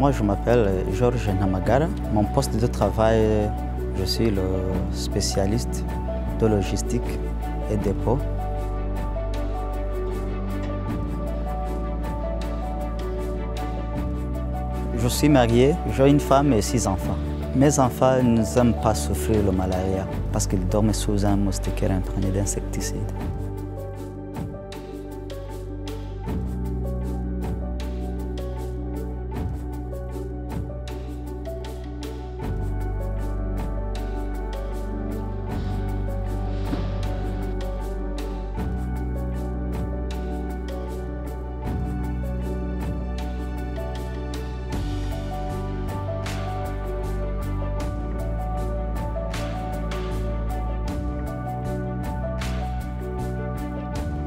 Moi, je m'appelle Georges Namagara. Mon poste de travail, je suis le spécialiste de logistique et dépôt. Je suis marié, j'ai une femme et six enfants. Mes enfants n'aiment pas souffrir le malaria parce qu'ils dorment sous un moustiquaire imprégné d'insecticides.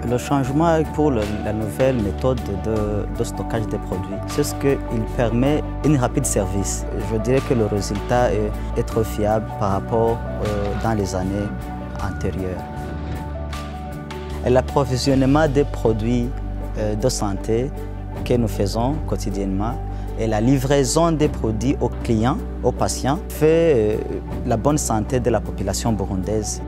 Le changement pour la nouvelle méthode de, stockage des produits, c'est ce qu'il permet un rapide service. Je dirais que le résultat est, trop fiable par rapport euh, dans les années antérieures. L'approvisionnement des produits euh, de santé que nous faisons quotidiennement et la livraison des produits aux clients, aux patients, fait euh, la bonne santé de la population burundaise.